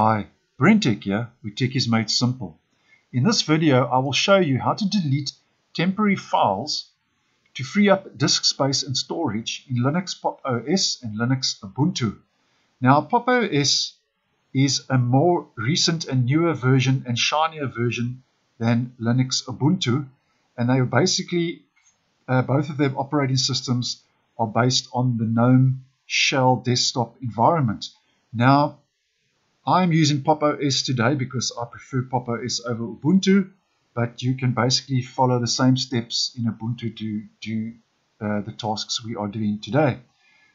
Hi, BrenTech here, where tech is made simple. In this video, I will show you how to delete temporary files to free up disk space and storage in Linux Pop! OS and Linux Ubuntu. Now, Pop! OS is a more recent and newer version and shinier version than Linux Ubuntu, and they are basically, uh, both of them operating systems are based on the GNOME Shell desktop environment. Now, I'm using Pop! OS today because I prefer Pop! OS over Ubuntu, but you can basically follow the same steps in Ubuntu to do uh, the tasks we are doing today.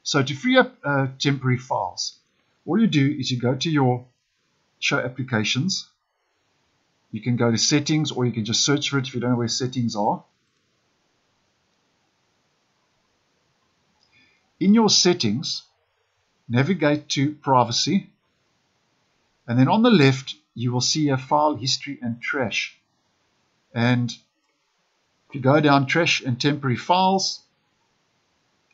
So to free up uh, temporary files, all you do is you go to your show applications. You can go to settings or you can just search for it if you don't know where settings are. In your settings, navigate to privacy and then on the left, you will see a file history and trash. And if you go down trash and temporary files,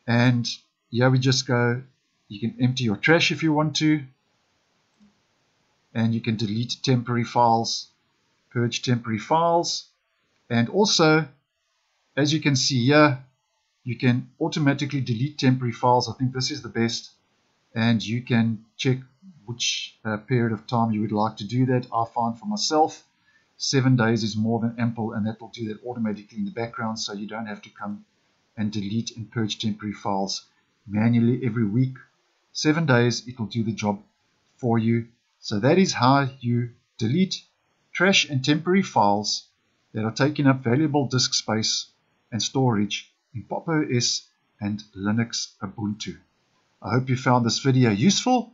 and here we just go, you can empty your trash if you want to, and you can delete temporary files, purge temporary files, and also, as you can see here, you can automatically delete temporary files. I think this is the best, and you can check which uh, period of time you would like to do that. I find for myself, seven days is more than ample, and that will do that automatically in the background, so you don't have to come and delete and purge temporary files manually every week. Seven days, it will do the job for you. So that is how you delete trash and temporary files that are taking up valuable disk space and storage in Pop! OS and Linux Ubuntu. I hope you found this video useful